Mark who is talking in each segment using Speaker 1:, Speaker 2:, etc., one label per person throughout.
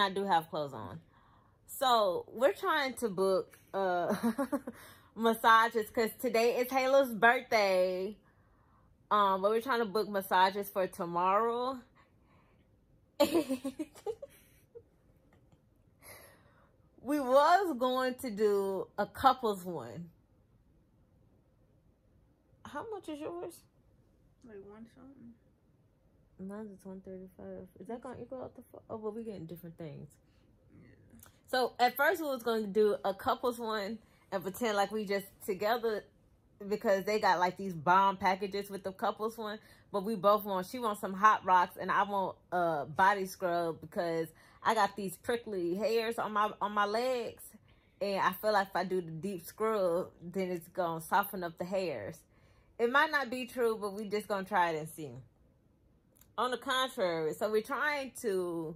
Speaker 1: and I do have clothes on. So we're trying to book uh massages because today is Halo's birthday. Um, but we're trying to book massages for tomorrow. we was going to do a couples one. How much is yours?
Speaker 2: Like one something.
Speaker 1: Mine's is one thirty five. Is that gonna equal out the? Oh, but we getting different things. So at first we was going to do a couples one and pretend like we just together because they got like these bomb packages with the couples one. But we both want. She wants some hot rocks and I want a uh, body scrub because I got these prickly hairs on my on my legs, and I feel like if I do the deep scrub, then it's gonna soften up the hairs. It might not be true, but we just gonna try it and see. On the contrary, so we're trying to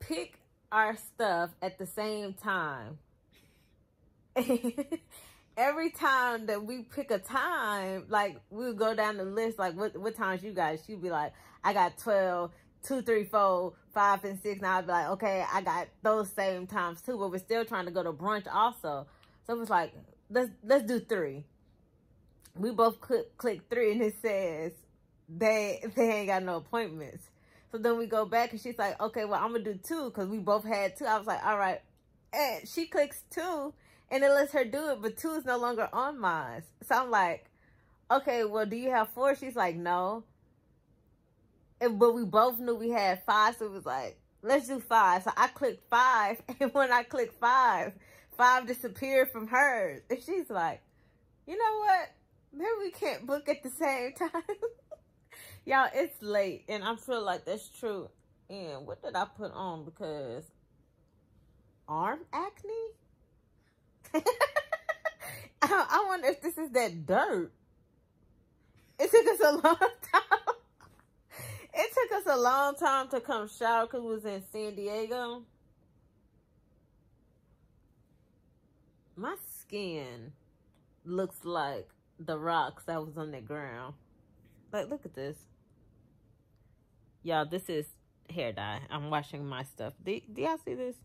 Speaker 1: pick our stuff at the same time. Every time that we pick a time, like we'll go down the list, like what what times you guys, She'd be like, I got 12, 2, 3, 4, 5, and 6. Now I'll be like, okay, I got those same times too, but we're still trying to go to brunch also. So it was like, let's let's do three. We both click click three and it says they they ain't got no appointments. So then we go back and she's like, okay, well, I'm going to do two because we both had two. I was like, all right. And she clicks two and it lets her do it, but two is no longer on mine. So I'm like, okay, well, do you have four? She's like, no. And, but we both knew we had five. So it was like, let's do five. So I clicked five. And when I clicked five, five disappeared from hers. And she's like, you know what? Maybe we can't book at the same time. Y'all, it's late and I feel like that's true. And what did I put on? Because arm acne? I wonder if this is that dirt. It took us a long time. It took us a long time to come shower because we was in San Diego. My skin looks like the rocks that was on the ground. Like, look at this. Y'all, this is hair dye. I'm washing my stuff. Do, do y'all see this?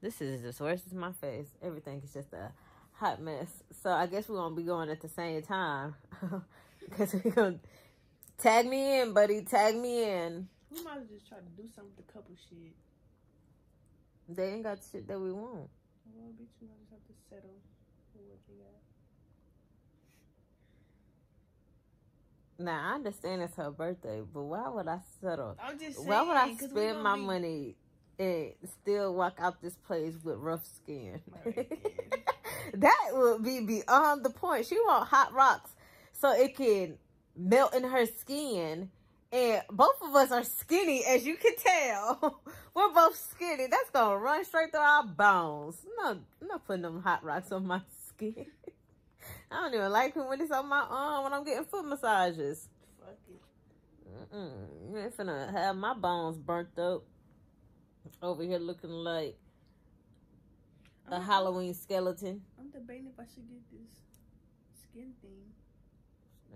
Speaker 1: This is just worse as my face. Everything is just a hot mess. So I guess we're going to be going at the same time. because we're going to tag me in, buddy. Tag me in.
Speaker 2: We might just try to do something with the couple shit.
Speaker 1: They ain't got shit that we want.
Speaker 2: Well, bitch, might just have to settle for what they got.
Speaker 1: Now I understand it's her birthday, but why would I settle?
Speaker 2: I'm just saying,
Speaker 1: why would I spend my be... money and still walk out this place with rough skin? that would be beyond the point. She want hot rocks so it can melt in her skin. And both of us are skinny, as you can tell. We're both skinny. That's gonna run straight through our bones. No, I'm not putting them hot rocks on my skin. I don't even like it when it's on my arm when I'm getting foot massages.
Speaker 2: Fuck it.
Speaker 1: Mm-mm. You ain't finna have my bones burnt up. Over here looking like a I'm Halloween skeleton.
Speaker 2: I'm debating if I should get this skin thing.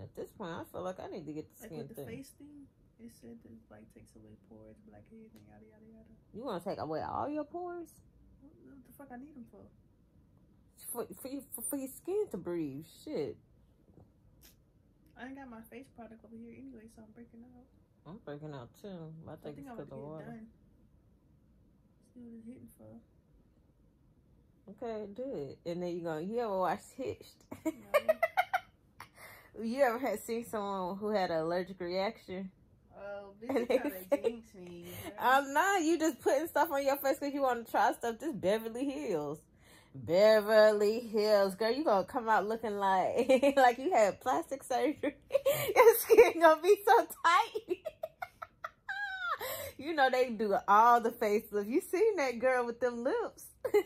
Speaker 1: At this point, I feel like I need to get the
Speaker 2: like
Speaker 1: skin
Speaker 2: with the
Speaker 1: thing.
Speaker 2: face thing, it said that like takes away pores, blackheads, and yada yada yada.
Speaker 1: You want to take away all your pores?
Speaker 2: What the fuck I need them for?
Speaker 1: For for, you, for, for your skin to breathe. Shit.
Speaker 2: I ain't got my face product over here anyway, so I'm breaking out.
Speaker 1: I'm breaking out too. I think, I think it's because of water. Done.
Speaker 2: See what it's hitting for.
Speaker 1: Okay, do it. And then you go, you ever watch Hitched? No. you ever had seen someone who had an allergic reaction?
Speaker 2: Oh, bitch, you trying to jinx me.
Speaker 1: I'm not. You just putting stuff on your face because you want to try stuff. This Beverly Hills. Beverly Hills. Girl, you gonna come out looking like like you had plastic surgery. Your skin gonna be so tight. you know they do all the facelifts. You seen that girl with them lips.
Speaker 2: you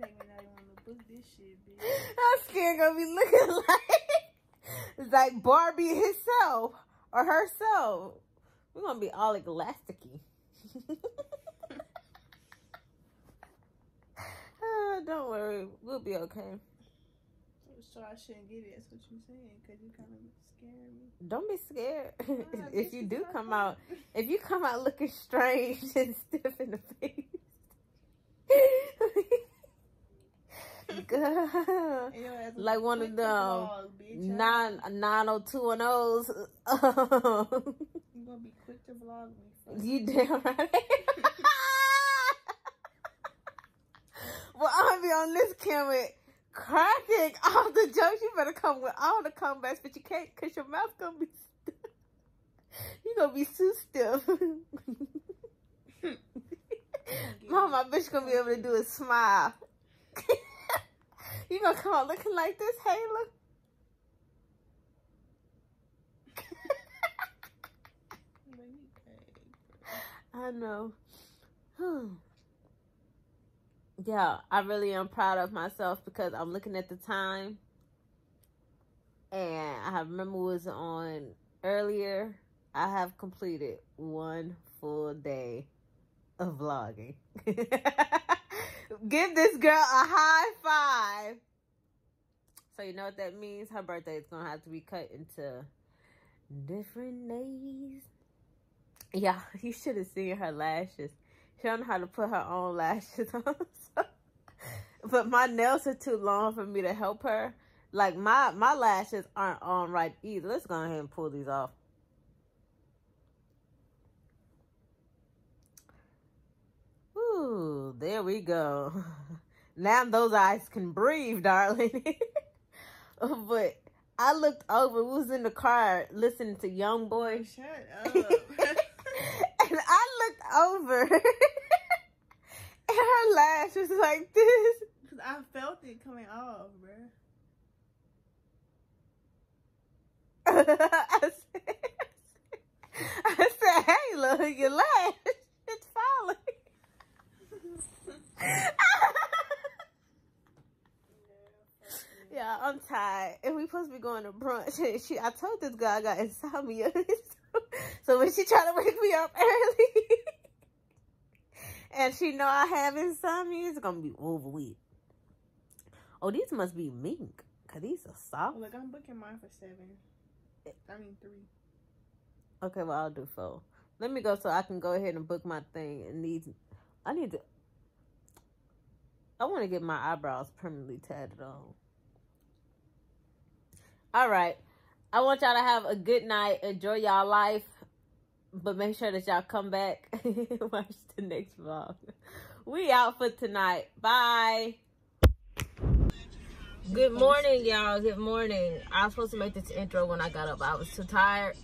Speaker 2: make me not even want to book this shit.
Speaker 1: Her skin gonna be looking like it's like Barbie herself or herself. We're gonna be all elasticy. Uh, don't worry. We'll be okay.
Speaker 2: So I shouldn't get it. That's what you're saying, because you kind of scaring me.
Speaker 1: Don't be scared. If you do come
Speaker 2: fun.
Speaker 1: out, if you come out looking strange and stiff in the face. Girl.
Speaker 2: And
Speaker 1: Like one of them
Speaker 2: vlog, bitch.
Speaker 1: Nine nine oh two one O's.
Speaker 2: You gonna be quick to vlog me.
Speaker 1: you damn right. Well, I'm gonna be on this camera cracking all the jokes. You better come with all the comebacks, but you can't because your mouth gonna be stiff. You gonna be too stiff. Mama, bitch gonna be able to do a smile. you gonna come out looking like this,
Speaker 2: me pay.
Speaker 1: I know. yeah, I really am proud of myself because I'm looking at the time. And I remember was on earlier. I have completed one full day of vlogging. Give this girl a high five. So you know what that means? Her birthday is gonna have to be cut into different days. Yeah, you should have seen her lashes. Don't know how to put her own lashes on. so- but my nails are too long for me to help her. Like my my lashes aren't on right either. Let's go ahead and pull these off. Ooh, there we go. Now those eyes can breathe, darling. but I looked over, we was in the car listening to Young Boy.
Speaker 2: Shut up.
Speaker 1: And I looked over, and her lash was like this.
Speaker 2: Cause I felt it coming off, bruh.
Speaker 1: I said, I said, hey, look, your lash, it's falling. yeah, I'm tired, and we supposed to be going to brunch. And she, I told this guy I got insomnia, so when she tried to wake me up early, and she know I have insomnia, it's gonna be over with. Oh, these must be mink, cause these are soft.
Speaker 2: Look, I'm booking mine for seven. I mean three.
Speaker 1: Okay, well I'll do four. Let me go so I can go ahead and book my thing. And these, I need to. I want to get my eyebrows permanently tatted on. All right, I want y'all to have a good night. Enjoy y'all life, but make sure that y'all come back and watch the next vlog. We out for tonight. Bye. Good morning, y'all. Good morning. I was supposed to make this intro when I got up. I was too tired.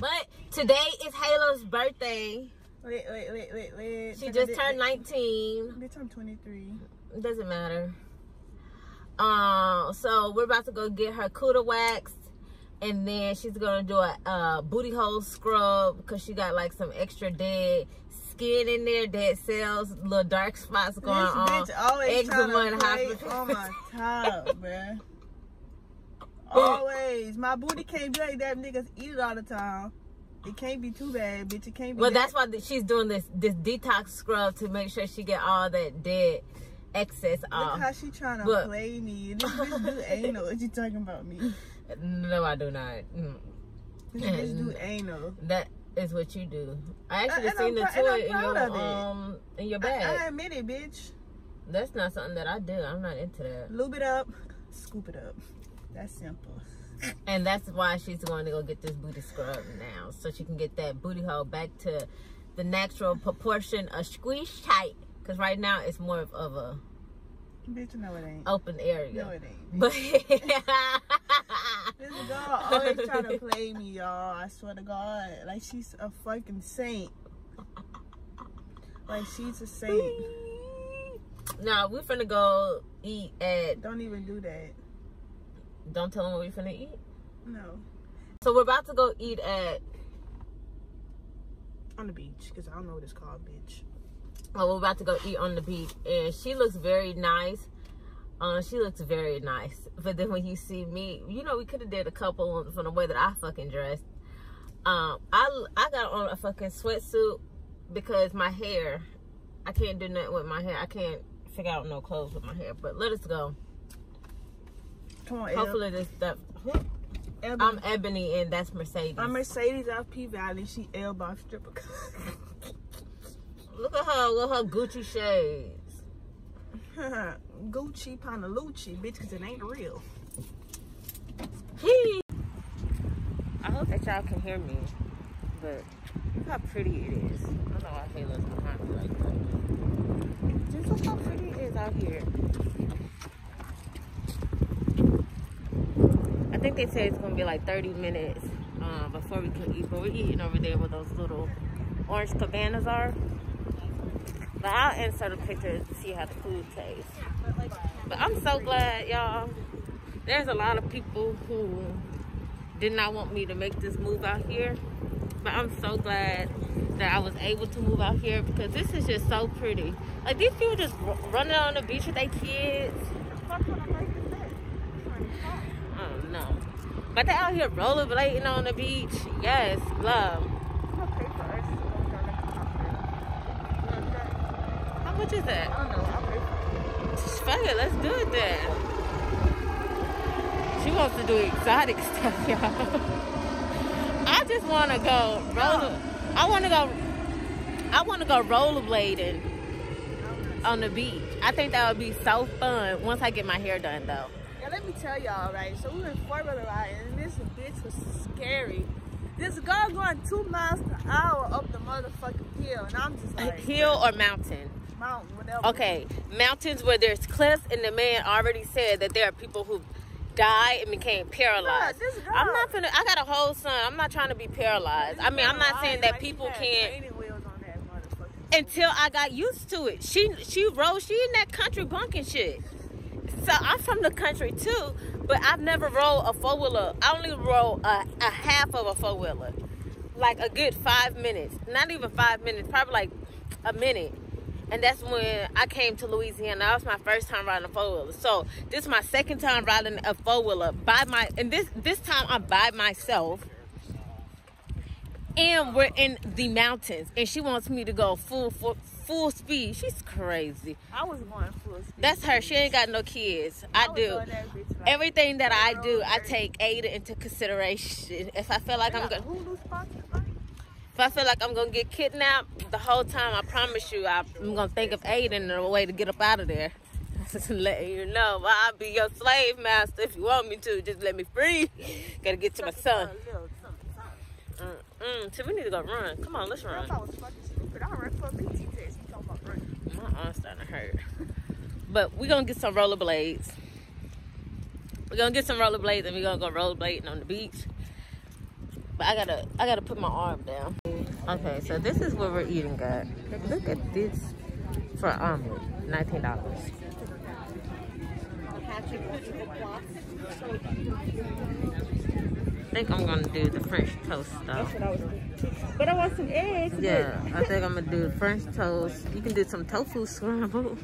Speaker 1: But today is Halo's birthday.
Speaker 2: Wait, wait, wait, wait, wait.
Speaker 1: She just turned 19.
Speaker 2: Bitch, I'm 23.
Speaker 1: It doesn't matter. Um, so we're about to go get her cuda waxed. And then she's gonna do a uh, booty hole scrub because she got like some extra dead skin in there, dead cells, little dark spots going
Speaker 2: this
Speaker 1: on.
Speaker 2: bitch always
Speaker 1: eczema and
Speaker 2: to play
Speaker 1: hospital.
Speaker 2: on my top, bruh. Always. My booty can't be like that. Niggas eat it all the time. It can't be too bad, bitch. It can't be.
Speaker 1: Well,
Speaker 2: that-
Speaker 1: that's why she's doing this this detax scrub to make sure she get all that dead excess
Speaker 2: Look
Speaker 1: off.
Speaker 2: how she trying to
Speaker 1: But-
Speaker 2: play me. This bitch do anal. What you talking about me?
Speaker 1: No, I do not. Mm.
Speaker 2: Bitch do anal.
Speaker 1: That is what you do. I actually
Speaker 2: And
Speaker 1: seen the toy in your um in your
Speaker 2: I,
Speaker 1: bag.
Speaker 2: I admit it, bitch.
Speaker 1: That's not something that I do. I'm not into that.
Speaker 2: Lube it up, scoop it up. That's simple.
Speaker 1: And that's why she's going to go get this booty scrub now, so she can get that booty hole back to the natural proportion of squeeze tight. Cause right now it's more of, of a
Speaker 2: Bitch, no it ain't.
Speaker 1: open area.
Speaker 2: No it ain't.
Speaker 1: But
Speaker 2: This girl always trying to play me, y'all. I swear to God. Like she's a fucking saint. Like she's a saint.
Speaker 1: now we're finna go eat at.
Speaker 2: Don't even do that.
Speaker 1: Don't tell them what we're finna eat.
Speaker 2: No.
Speaker 1: So we're about to go eat at.
Speaker 2: On the beach, because I don't know what it's called, bitch.
Speaker 1: Oh, we're about to go eat on the beach, and she looks very nice. Um, she looks very nice. But then when you see me, you know, we could have did a couple from the way that I fucking dressed. Um, I I got on a fucking sweatsuit because my hair, I can't do nothing with my hair. I can't figure out no clothes with my hair. But let us go.
Speaker 2: Come on,
Speaker 1: Hopefully this stuff.
Speaker 2: Ebony.
Speaker 1: I'm Ebony and that's Mercedes.
Speaker 2: I'm Mercedes out P Valley. She elbow off stripper.
Speaker 1: Look at her with her Gucci shades.
Speaker 2: Gucci Panalucci, bitch, because it ain't real.
Speaker 1: Hey. I hope that y'all can hear me, but look how pretty it is. I don't know why Halo's behind me like that. Just look how pretty it is out here. I think they said it's gonna be like 30 minutes um, before we can eat, but we're eating over there where those little orange cabanas are. But I'll insert a picture to see how the food tastes. But I'm so glad, y'all. There's a lot of people who did not want me to make this move out here. But I'm so glad that I was able to move out here because this is just so pretty. Like these people just running on the beach with their kids. Oh no. But they're out here rollerblading on the beach. Yes, love. How much is that? Fuck it, let's do it then. She wants to do exotic stuff, y'all. I just want to go roller. I want to go. I want to go rollerblading on the beach. I think that would be so fun once I get my hair done, though.
Speaker 2: Yeah, let me tell y'all, right? So we were four wheeler riding, and this bitch was scary. This girl going two miles per hour up the motherfucking hill, and I'm just like,
Speaker 1: Hill or mountain?
Speaker 2: Mountain, whatever.
Speaker 1: Okay, mountains where there's cliffs, and the man already said that there are people who died and became paralyzed.
Speaker 2: this
Speaker 1: I'm not gonna. I got a whole son. I'm not trying to be paralyzed. I mean, I'm not saying that people can't.
Speaker 2: Training wheels on that motherfucker.
Speaker 1: until I got used to it. She she rode she in that country bunking shit. So I'm from the country too, but I've never rode a four wheeler. I only rode a, a half of a four wheeler, like a good five minutes. Not even five minutes, probably like a minute. And that's when I came to Louisiana. That was my first time riding a four wheeler. So this is my second time riding a four wheeler by my and this this time I'm by myself. And we're in the mountains. And she wants me to go full full, full speed. She's crazy.
Speaker 2: I was going full speed.
Speaker 1: that's her. She ain't got no kids. I,
Speaker 2: was
Speaker 1: do. everything that i do i take ada into consideration. If i feel like i'm gonna
Speaker 2: a Hulu sponsor, right?
Speaker 1: If i feel like i'm gonna get kidnapped the whole time i promise you I'm gonna think of aiden and a way to get up out of there Just letting you know i'll be your slave master if you want me to just let me free gotta get to my son
Speaker 2: something.
Speaker 1: Mm-mm. so we need to go run come on let's run? My arm's starting to hurt. But we're gonna get some rollerblades. We're gonna get some rollerblades and we're gonna go rollerblading on the beach. But I gotta I gotta put my arm down. Okay, so this is what we're eating at. Look at this for omelet. Nineteen dollars. I think I'm gonna do the French toast stuff.
Speaker 2: what I was doing. But I want some eggs.
Speaker 1: Yeah, I think I'm gonna do French toast. You can do some tofu scramble.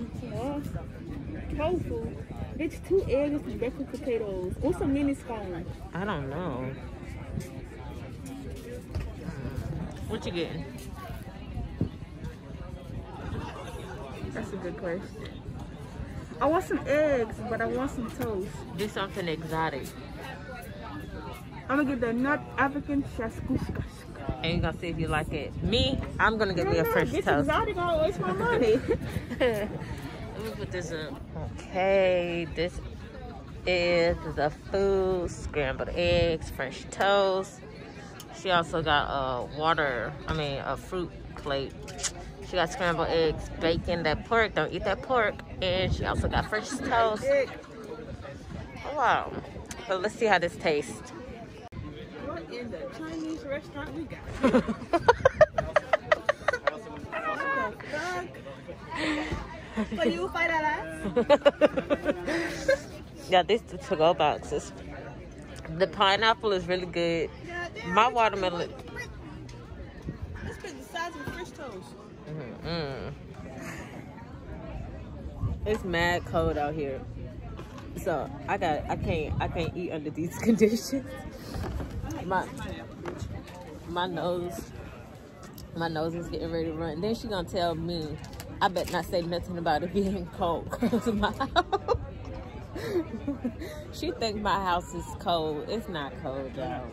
Speaker 2: Tofu. Bitch, two eggs and some breakfast potatoes. Or some mini scones.
Speaker 1: I don't know. What you getting?
Speaker 2: That's a good question. I want some eggs, but I want some toast.
Speaker 1: Do something exotic.
Speaker 2: I'm gonna get the North African shakshuka.
Speaker 1: And you're gonna see if you like it. Me, I'm gonna get me a French
Speaker 2: Get
Speaker 1: toast.
Speaker 2: exotic, I'll waste my money.
Speaker 1: Let me put this in. Okay, this is the food, scrambled eggs, French toast. She also got a water, I mean a fruit plate. She got scrambled eggs, bacon, that pork, don't eat that pork. And she also got French toast. Oh, wow. But let's see how this tastes.
Speaker 2: what in the Chinese restaurant we got? So you that ass?
Speaker 1: yeah, the to-go boxes. The pineapple is really good. My watermelon.
Speaker 2: This bitch the size of French toast.
Speaker 1: Mm. It's mad cold out here, so I got I can't I can't eat under these conditions. My my nose my nose is getting ready to run. Then she gonna tell me I bet not say nothing about it being cold 'cause my she think my house is cold. It's not cold, y'all.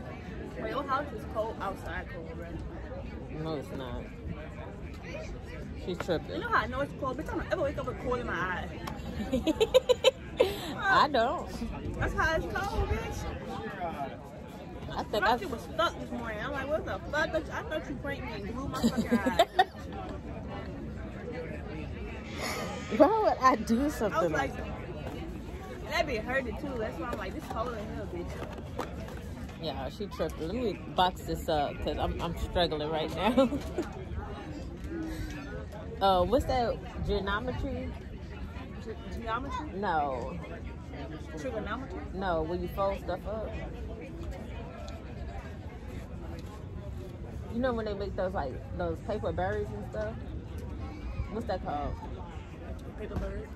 Speaker 2: Wait, your house is cold outside cold, right?
Speaker 1: No, it's not. She's tripping.
Speaker 2: You know how I know it's cold? Bitch, I don't ever wake up with cold in my eye.
Speaker 1: I don't.
Speaker 2: That's how it's cold, bitch.
Speaker 1: I think I.
Speaker 2: was stuck this morning. I'm like, what the fuck? I thought you pranked me and glued my fucking eye.
Speaker 1: Why would I do something
Speaker 2: I was like,
Speaker 1: like that?
Speaker 2: and that bitch hurt it too. That's why I'm like, this cold in here, bitch.
Speaker 1: Yeah, she tripping. Let me box this up because I'm, I'm struggling right now. uh, what's that? Geometry?
Speaker 2: Ge- geometry?
Speaker 1: No.
Speaker 2: Trigonometry?
Speaker 1: No, when you fold stuff up. You know when they make those like those paper berries and stuff? What's that called?
Speaker 2: Paper bird.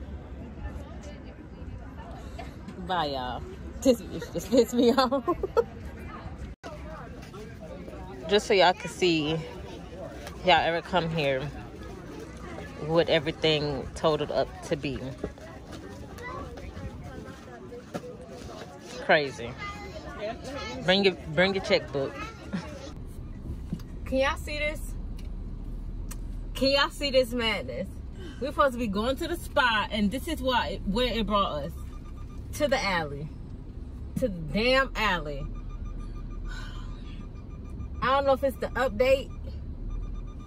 Speaker 1: Bye y'all. This bitch just pissed me off. just so y'all can see y'all ever come here what everything totaled up to be. Crazy. Bring your bring your checkbook. Can y'all see this? Can y'all see this madness? We're supposed to be going to the spa, and this is why where it brought us to the alley, to the damn alley. I don't know if it's the update,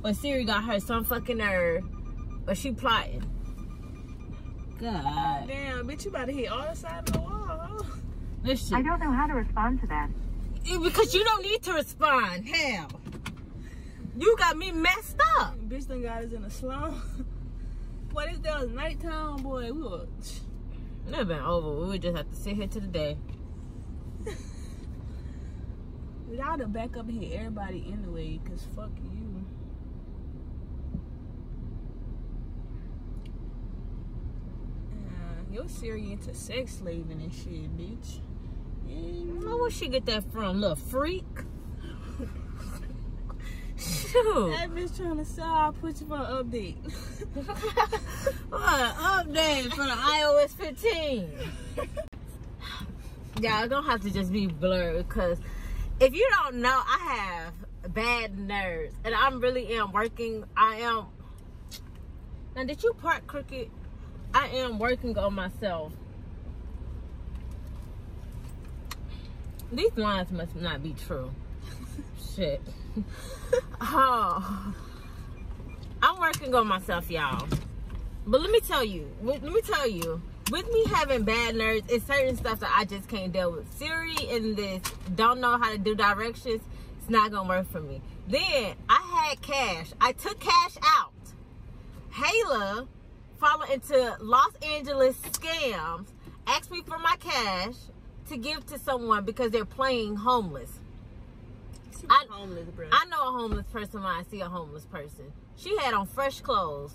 Speaker 1: but Siri got her some fucking nerve, but she plotting. God,
Speaker 2: Damn, bitch, you about to hit all the side of the wall.
Speaker 1: listen.
Speaker 3: I don't know how to respond to that.
Speaker 1: Because you don't need to respond. Hell. You got me messed up.
Speaker 2: Bitch done got us in a slum. What if that was nighttime, boy? We were.
Speaker 1: It have been over. We would just have to sit here to the day.
Speaker 2: Y'all to back up and hit everybody anyway, cause fuck you. Uh, your Siri into sex slaving and shit, bitch.
Speaker 1: Where she get that from? Little freak? Shoot.
Speaker 2: That bitch trying to sell our pussy for an update.
Speaker 1: what? Update for the iOS 15. Y'all don't have to just be blurred because if you don't know, I have bad nerves and I'm really am working. I am. Now, did you park crooked? I am working on myself. These lines must not be true. Shit. oh. I'm working on myself, y'all. But let me tell you, let me tell you, with me having bad nerves, it's certain stuff that I just can't deal with. Siri and this don't know how to do directions. It's not gonna work for me. Then I had cash. I took cash out. Hayla followed into Los Angeles scams, asked me for my cash to give to someone because they're playing homeless. I-
Speaker 2: homeless.
Speaker 1: I know a homeless person when I see a homeless person. She had on fresh clothes.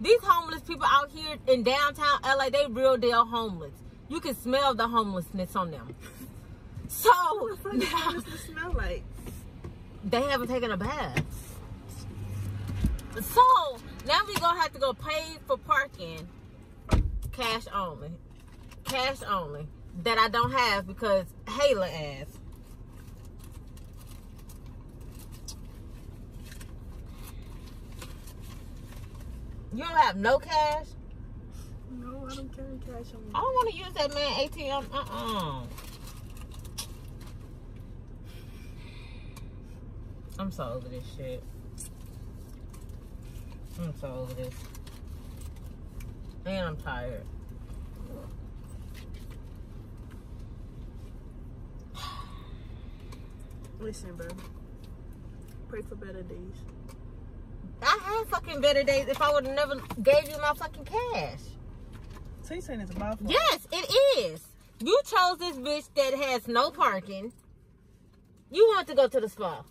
Speaker 1: These homeless people out here in downtown LA, they real deal homeless. You can smell the homelessness on them. So
Speaker 2: what does this smell like?
Speaker 1: they haven't taken a bath. So now we gonna have to go pay for parking, cash only, cash only that I don't have because Hayla asked. You don't have no cash?
Speaker 2: No, I don't carry cash on me.
Speaker 1: I don't want to use that man ATM. Uh-uh. I'm so over this shit. I'm so over this. And I'm tired.
Speaker 2: Listen, bro. Pray for better days.
Speaker 1: I had fucking better days if I would have never gave you my fucking cash.
Speaker 2: So you saying it's a mouthful?
Speaker 1: Yes, it is. You chose this bitch that has no parking. You want to go to the spa.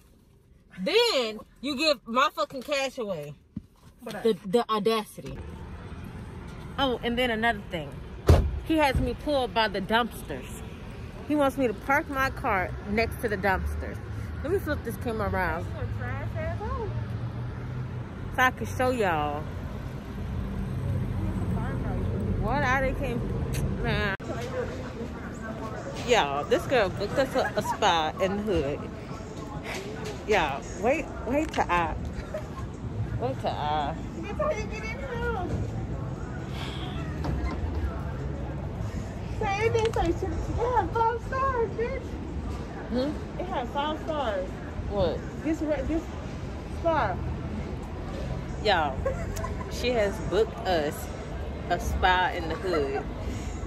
Speaker 1: Then you give my fucking cash away.
Speaker 2: I,
Speaker 1: The the audacity. Oh, and then another thing. He has me pulled by the dumpsters. He wants me to park my car next to the dumpsters. Let me flip this camera around
Speaker 2: trash ass hole.
Speaker 1: So I could show y'all what I came. Man, Y'all, this girl booked us a, a spa in the hood. Y'all, wait, wait till I, wait till I.
Speaker 2: That's how you get in. Say, it didn't say shit. It had five stars, bitch.
Speaker 1: Hmm?
Speaker 2: It had five stars.
Speaker 1: What?
Speaker 2: This, this spa.
Speaker 1: Y'all, she has booked us a spa in the hood.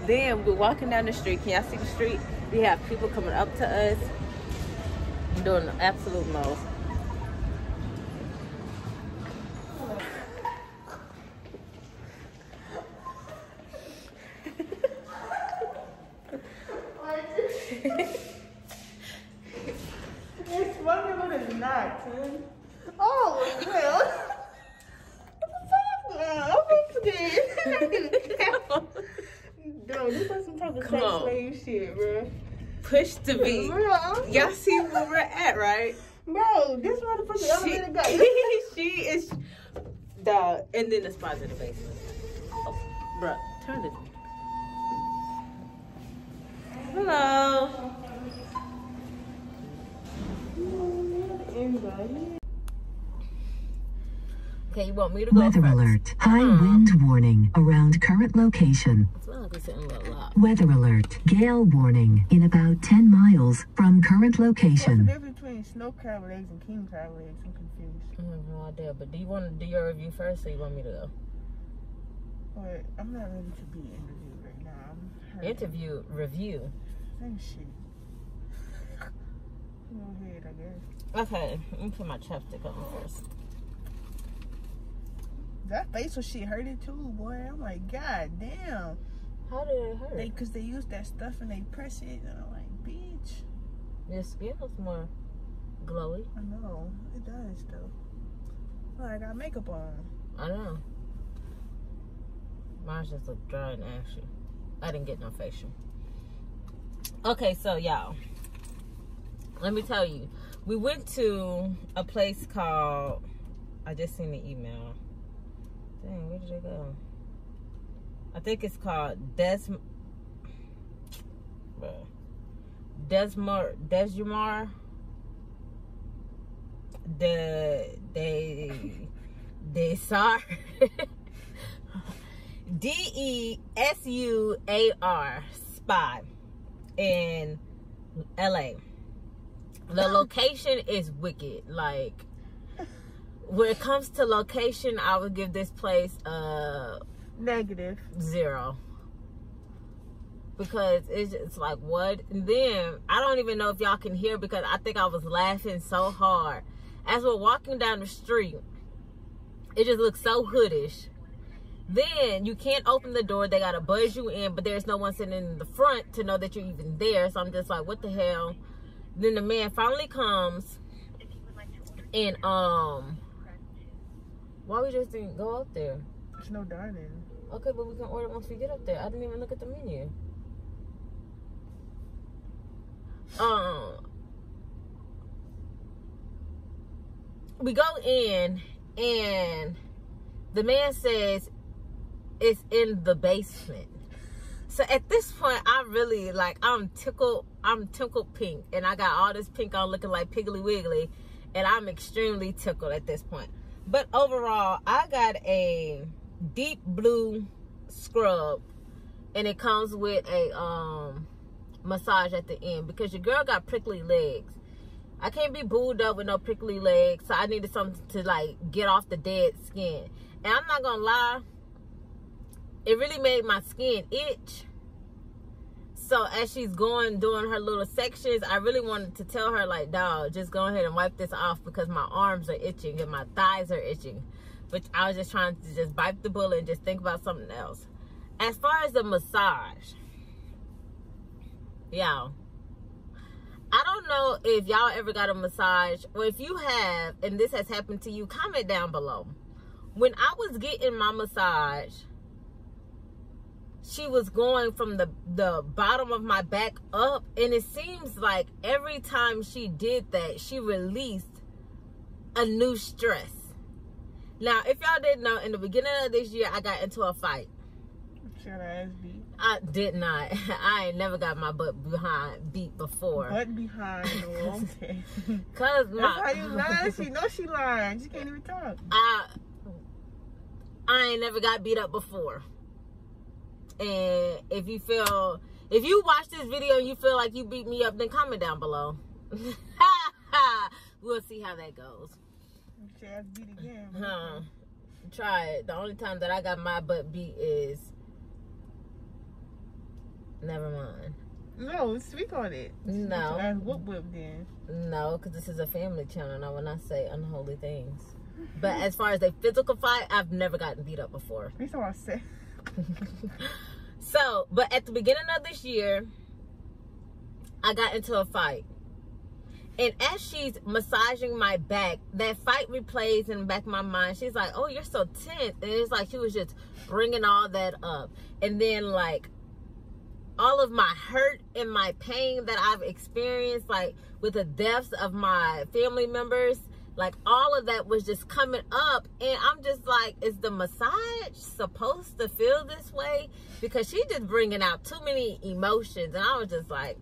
Speaker 1: Then we're walking down the street. Can y'all see the street? We have people coming up to us doing the absolute most.
Speaker 2: It's funny, but it's not, son. Oh, hell. What the fuck? I'm scared. Dude, this is some type of
Speaker 1: Come
Speaker 2: sex
Speaker 1: on.
Speaker 2: slave shit, bro.
Speaker 1: Push the beat.
Speaker 2: Bro, I'm-
Speaker 1: Y'all see where we're at, right?
Speaker 2: Bro, this motherfucker
Speaker 1: She,
Speaker 2: elevator got
Speaker 1: she is the and then the spa's in the basement. Oh, bruh, turn it. Hello. Okay, you want me to go
Speaker 3: Weather
Speaker 1: first?
Speaker 3: alert. High
Speaker 1: Uh-huh.
Speaker 3: wind warning around current location.
Speaker 1: Like we're sitting a little loud.
Speaker 3: Weather alert. Gale warning in about 10 miles from current
Speaker 2: What's the
Speaker 3: location.
Speaker 2: difference between snow crab legs and king crab legs? I'm confused.
Speaker 1: I have no idea, but do you want to do your review first, or you want me to go?
Speaker 2: But I'm not ready to be interviewed right now. I'm hurt.
Speaker 1: Interview review.
Speaker 2: Same shit. Go ahead, I guess.
Speaker 1: Okay, let me put my chapstick on first.
Speaker 2: That facial shit hurted too, boy. I'm like, god damn.
Speaker 1: How did it hurt?
Speaker 2: They, cause they use that stuff and they press it, and I'm like, bitch.
Speaker 1: Your skin looks more glowy.
Speaker 2: I know it does though. Well, I got makeup on.
Speaker 1: I know. Mine just look dry and ashy. I didn't get no facial. Okay, so y'all, let me tell you, we went to a place called. I just seen the email. Dang, where did it go? I think it's called Des. Desmar Desjumar. The they they saw D E S U A R spy in LA. The location is wicked. Like when it comes to location, I would give this place a zero. Because it's just like what? And then I don't even know if y'all can hear because I think I was laughing so hard. As we're walking down the street, it just looks so hoodish. Then you can't open the door, they gotta buzz you in, but there's no one sitting in the front to know that you're even there. So I'm just like, what the hell? Then the man finally comes and um why we just didn't go up there?
Speaker 2: There's no dining.
Speaker 1: Okay, but we can order once we get up there. I didn't even look at the menu. Um, we go in and the man says it's in the basement. So at this point, I really like I'm tickled. I'm tickled pink, and I got all this pink on, looking like Piggly Wiggly, and I'm extremely tickled at this point. But overall, I got a deep blue scrub, and it comes with a um massage at the end because your girl got prickly legs. I can't be booed up with no prickly legs, so I needed something to like get off the dead skin. And I'm not gonna lie, it really made my skin itch. So as she's going doing her little sections, I really wanted to tell her like, dog, just go ahead and wipe this off because my arms are itching and my thighs are itching. But I was just trying to just bite the bullet and just think about something else. As far as the massage, y'all, I don't know if y'all ever got a massage, or if you have, and this has happened to you, comment down below. When I was getting my massage, she was going from the the bottom of my back up and it seems like every time she did that she released a new stress now if y'all didn't know in the beginning of this year i got into a fight
Speaker 2: your ass beat.
Speaker 1: I did not. I ain't never got my butt behind beat before.
Speaker 2: Butt behind. Okay.
Speaker 1: Cause
Speaker 2: That's how you lying. She know she lying. She can't even talk.
Speaker 1: I I ain't never got beat up before. And if you feel if you watch this video and you feel like you beat me up, then comment down below. we'll see how that goes.
Speaker 2: Your beat again.
Speaker 1: Huh. Try it. The only time that I got my butt beat is never mind.
Speaker 2: No, speak on it.
Speaker 1: No.
Speaker 2: Whoop whoop then.
Speaker 1: No, because this is a family channel and I will not say unholy things. But as far as a physical fight, I've never gotten beat up before.
Speaker 2: That's what I said.
Speaker 1: so, but at the beginning of this year, I got into a fight. And as she's massaging my back, that fight replays in the back of my mind. She's like, oh, you're so tense. And it's like she was just bringing all that up. And then, like, all of my hurt and my pain that I've experienced, like with the deaths of my family members, like all of that was just coming up. And I'm just like, is the massage supposed to feel this way? Because she just bringing out too many emotions. And I was just like,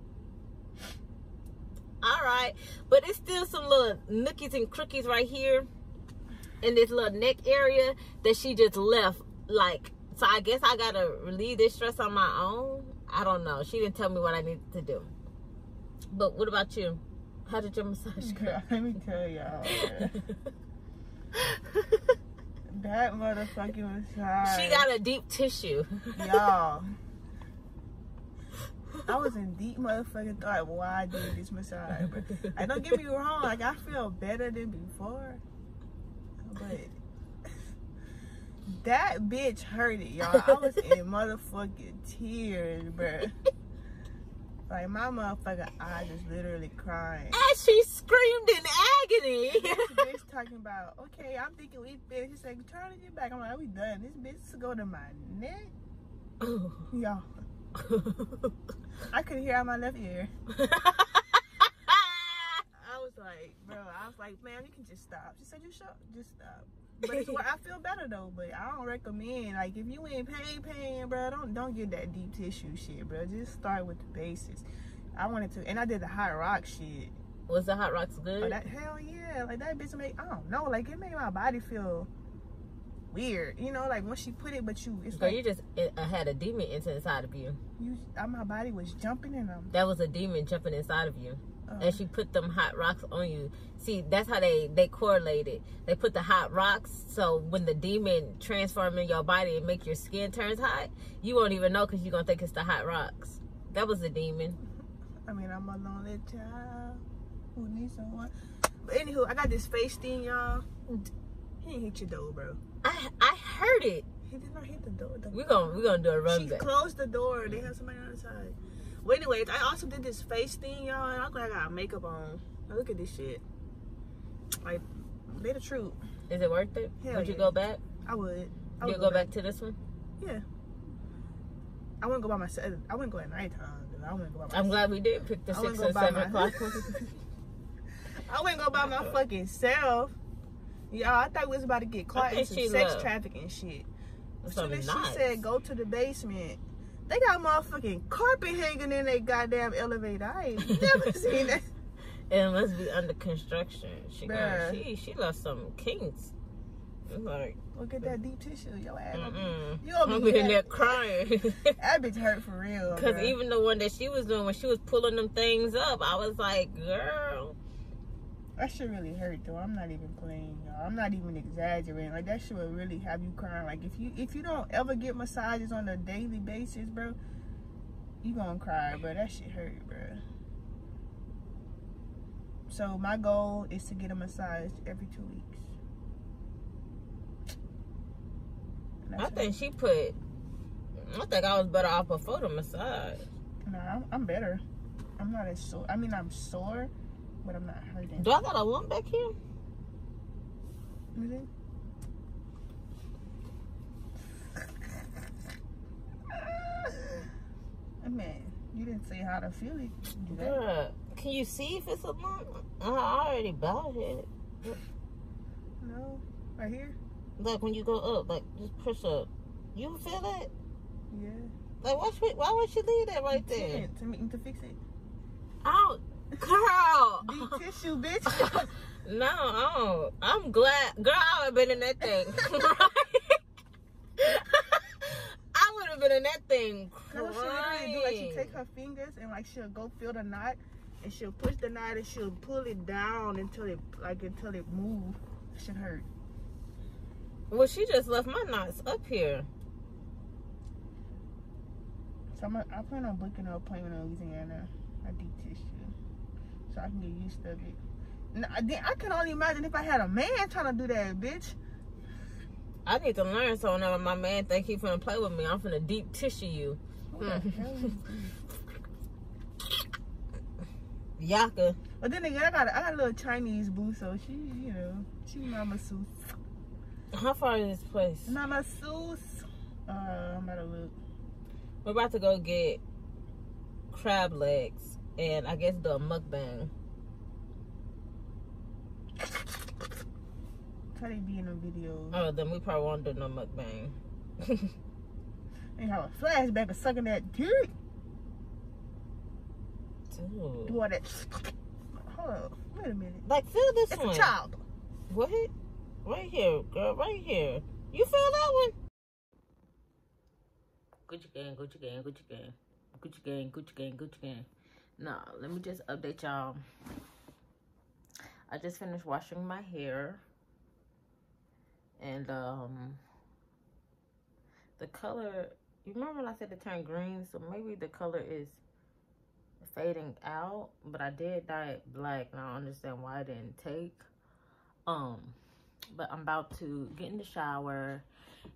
Speaker 1: all right. But it's still some little nookies and crookies right here in this little neck area that she just left. Like, so I guess I gotta relieve this stress on my own. I don't know. She didn't tell me what I needed to do. But what about you? How did your massage go?
Speaker 2: Girl, let me tell y'all. that motherfucking massage.
Speaker 1: she got a deep tissue.
Speaker 2: y'all. I was in deep motherfucking thought why I did this massage. But like, don't get me wrong, like I feel better than before. But that bitch hurt it, y'all. I was in motherfucking tears, bruh. Like my motherfucking eye just literally crying.
Speaker 1: As she screamed in agony.
Speaker 2: This bitch talking about, okay, I'm thinking we finished. She's like, turn it back. I'm like, we done. This bitch to go to my neck. Y'all. I could hear out my left ear. I was like, bro, I was like, man, you can just stop. She said, you should just stop. But it's what I feel better though. But I don't recommend like if you ain't pain, pain, bro, don't don't get that deep tissue shit, bro. Just start with the basics. I wanted to, and I did the hot rock shit.
Speaker 1: Was the hot rocks
Speaker 2: Oh,
Speaker 1: good?
Speaker 2: that hell yeah, like that bitch made. I don't know, like it made my body feel weird. You know, like once she put it, but you, it's
Speaker 1: Girl,
Speaker 2: like
Speaker 1: you just uh, had a demon enter inside of you.
Speaker 2: you, uh, my body was jumping in I'm.
Speaker 1: That was a demon jumping inside of you.
Speaker 2: Uh,
Speaker 1: and she put them hot rocks on you. See, that's how they they correlated. They put the hot rocks so when the demon transform in your body and make your skin turns hot, you won't even know because you're gonna think it's the hot rocks. That was a demon.
Speaker 2: I mean, I'm a lonely child who needs someone. But anywho, I got this face thing, y'all. He didn't hit your door, bro.
Speaker 1: I I heard it.
Speaker 2: He did not hit the door. The-
Speaker 1: We're gonna we're gonna do a run
Speaker 2: she
Speaker 1: back.
Speaker 2: closed the door. They have somebody on the side. Well, anyways, I also did this face thing, y'all, and I'm glad I got makeup on. Now look at this shit. Like, they the truth.
Speaker 1: Is it worth it?
Speaker 2: Hell
Speaker 1: Would you go back?
Speaker 2: I would. I
Speaker 1: You
Speaker 2: would
Speaker 1: go back to this one?
Speaker 2: Yeah. I wouldn't go by myself. I wouldn't go at nighttime. I wouldn't go by myself.
Speaker 1: I'm glad we did pick the
Speaker 2: I
Speaker 1: six
Speaker 2: wouldn't
Speaker 1: or
Speaker 2: go by
Speaker 1: seven
Speaker 2: my-
Speaker 1: o'clock.
Speaker 2: I wouldn't go by my fucking self. Y'all, I thought we was about to get caught in some sex trafficking shit. Soon as she said go to the basement, they got motherfucking carpet hanging in their goddamn elevator. I ain't never seen that.
Speaker 1: It must be under construction. She got, she she left some kinks. It's like,
Speaker 2: Look at that deep tissue, your ass. be-
Speaker 1: mm-mm.
Speaker 2: You gonna be
Speaker 1: in there crying.
Speaker 2: that bitch hurt for real.
Speaker 1: Because
Speaker 2: bruh.
Speaker 1: even the one that she was doing when she was pulling them things up, I was like, girl.
Speaker 2: That shit really hurt though. I'm not even playing, y'all. I'm not even exaggerating. Like that shit would really have you crying. Like if you if you don't ever get massages on a daily basis, bro, you gonna cry, bro. That shit hurt, bro. So my goal is to get a massage every two weeks.
Speaker 1: I think she put, I think I was better off before the massage.
Speaker 2: it. Nah, I'm, I'm better. I'm not as sore. I mean, I'm sore, but I'm not hurting.
Speaker 1: Do I got a lump back here?
Speaker 2: You think? Man, you didn't say how to feel it.
Speaker 1: Girl, can you see if it's a lump? Uh, I already bought it.
Speaker 2: No, right here.
Speaker 1: Like when you go up, like just push up. You feel it?
Speaker 2: Yeah.
Speaker 1: Like, why, should, why would she leave that right there?
Speaker 2: To me to fix it.
Speaker 1: Oh, girl.
Speaker 2: Deep tissue, bitch.
Speaker 1: no, oh, I'm glad. Girl, I would have been in that thing. I would have been in that thing
Speaker 2: what she literally do, like she take her fingers and like she'll go feel the knot and she'll push the knot and she'll pull it down until it like until it move. Should hurt.
Speaker 1: Well, she just left my knots up here.
Speaker 2: So I'm gonna, I plan on booking an appointment in Louisiana, a deep tissue, so I can get used to it. I, can only imagine if I had a man trying to do that, bitch.
Speaker 1: I need to learn so whenever my man think he finna play with me, I'm finna deep tissue you. Hmm.
Speaker 2: hell is this?
Speaker 1: Yaka.
Speaker 2: But then again, I got a, I got a little Chinese boo, so she, you know, she Mama Seuss.
Speaker 1: How far is this place?
Speaker 2: Mama Seuss. Uh, I'm about to look.
Speaker 1: We're about to go get crab legs and I guess do a mukbang.
Speaker 2: Try to be in the video.
Speaker 1: Oh, then we probably won't do no mukbang.
Speaker 2: And have a flashback of sucking that dick.
Speaker 1: Dude.
Speaker 2: Do all that. Hold up. Wait a minute.
Speaker 1: Like, feel this
Speaker 2: It's
Speaker 1: one.
Speaker 2: a child.
Speaker 1: What? Right here, girl. Right here. You feel that one? Gucci gang, Gucci gang, Gucci gang. Gucci gang, Gucci gang, Gucci gang. Nah, let me just update y'all. I just finished washing my hair. And, um, the color, you remember when I said it turned green? So maybe the color is fading out. But I did dye it black. And I understand why I didn't take. Um, but I'm about to get in the shower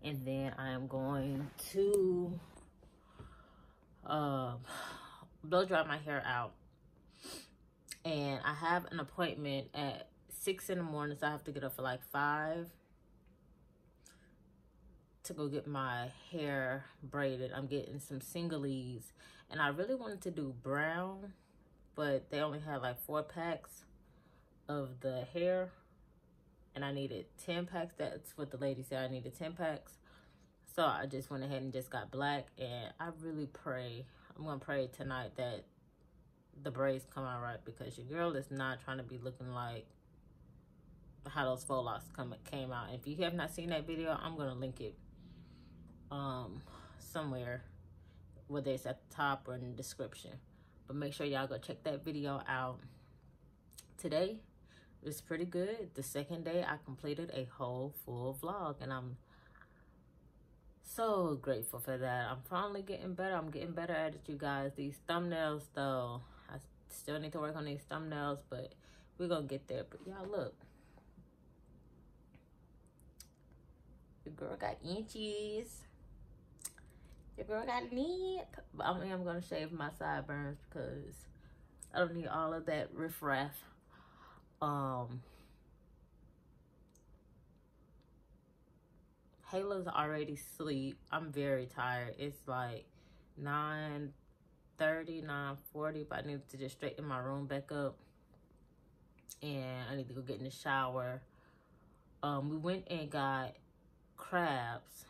Speaker 1: and then I am going to uh, blow dry my hair out. And I have an appointment at six in the morning, so I have to get up for like five to go get my hair braided. I'm getting some singlies, and I really wanted to do brown, but they only had like four packs of the hair and I needed 10 packs. That's what the lady said. I needed 10 packs. So I just went ahead and just got black. And I really pray, I'm going to pray tonight that the braids come out right because your girl is not trying to be looking like how those faux locks come, came out. If you have not seen that video, I'm going to link it um, somewhere, whether it's at the top or in the description. But make sure y'all go check that video out. Today, it's pretty good. The second day, I completed a whole full vlog, and I'm so grateful for that. I'm finally getting better. I'm getting better at it, you guys. These thumbnails, though, I still need to work on these thumbnails, but we're gonna get there. But y'all, look. Your girl got inches. Your girl got neck. But I am gonna shave my sideburns because I don't need all of that riffraff um Hala's already asleep. I'm very tired. It's like 9 30, 9 40, but I need to just straighten my room back up. And I need to go get in the shower. Um, we went and got crabs,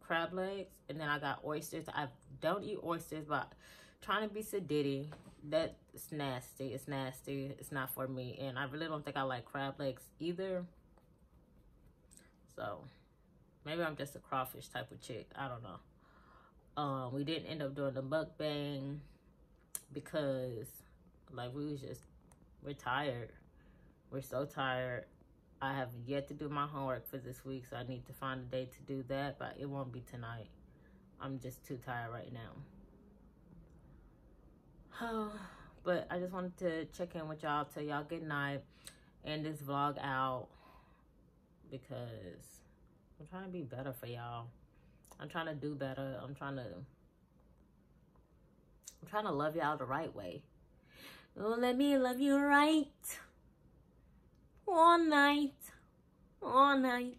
Speaker 1: crab legs, and then I got oysters. I don't eat oysters, but trying to be sedity that's nasty. It's nasty. It's not for me. And I really don't think I like crab legs either. So maybe I'm just a crawfish type of chick. I don't know. Um, we didn't end up doing the mukbang because like we was just we're tired. We're so tired. I have yet to do my homework for this week, so I need to find a day to do that, but it won't be tonight. I'm just too tired right now. but I just wanted to check in with y'all, tell y'all good night, and this vlog out because I'm trying to be better for y'all. I'm trying to do better. I'm trying to I'm trying to love y'all the right way. Oh, let me love you right. All night. All night.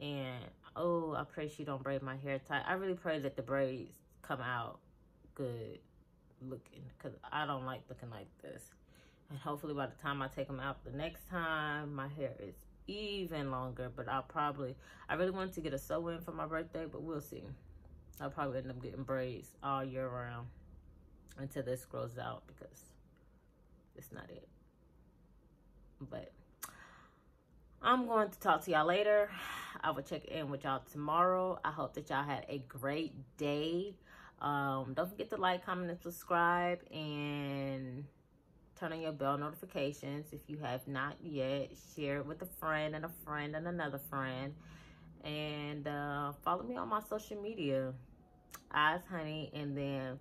Speaker 1: And oh, I pray she don't braid my hair tight. I really pray that the braids come out good looking because I don't like looking like this. And hopefully by the time I take them out the next time, my hair is even longer. But I'll probably, I really wanted to get a sew in for my birthday, but we'll see. I'll probably end up getting braids all year round until this grows out because it's not it. But I'm going to talk to y'all later. I will check in with y'all tomorrow. I hope that y'all had a great day. Um, don't forget to like, comment, and subscribe, and turn on your bell notifications if you have not yet. Share it with a friend and a friend and another friend. And uh, follow me on my social media, Eyezhoney, and then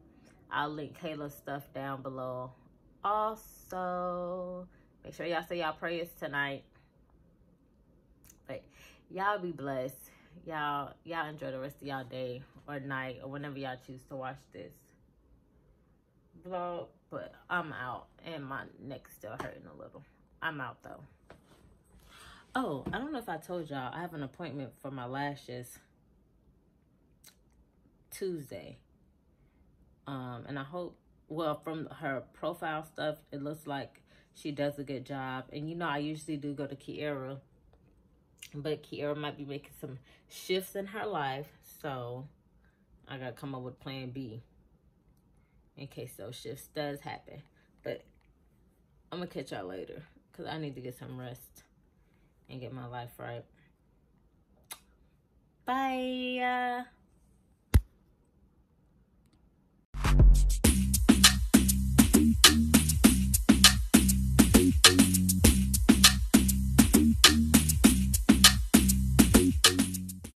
Speaker 1: I'll link Kayla's stuff down below. Also, make sure y'all say y'all prayers tonight. But y'all be blessed. Y'all, y'all enjoy the rest of y'all day or night or whenever y'all choose to watch this vlog. But I'm out and my neck's still hurting a little. I'm out though. Oh, I don't know if I told y'all, I have an appointment for my lashes Tuesday. Um, and I hope, well, from her profile stuff, it looks like she does a good job. And you know, I usually do go to Kiera, but Kiera might be making some shifts in her life. So I got to come up with plan B in case those shifts does happen. But I'm going to catch y'all later because I need to get some rest and get my life right. Bye.